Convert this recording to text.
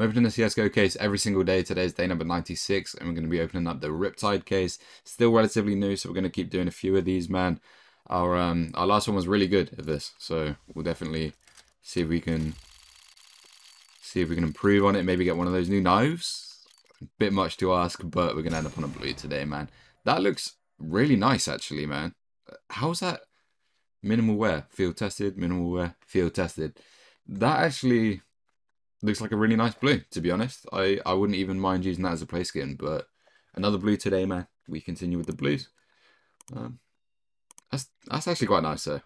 I'm opening the CSGO case every single day. Today's day number 96, and we're going to be opening up the Riptide case. Still relatively new, so we're going to keep doing a few of these, man. Our um our last one was really good at this, so we'll definitely see if we can see if we can improve on it. Maybe get one of those new knives. Bit much to ask, but we're going to end up on a blue today, man. That looks really nice, actually, man. How's that? Minimal wear, field tested, minimal wear, field tested. That actually looks like a really nice blue, to be honest. I, I wouldn't even mind using that as a play skin, but another blue today, man. We continue with the blues. Um, that's that's actually quite nice, though.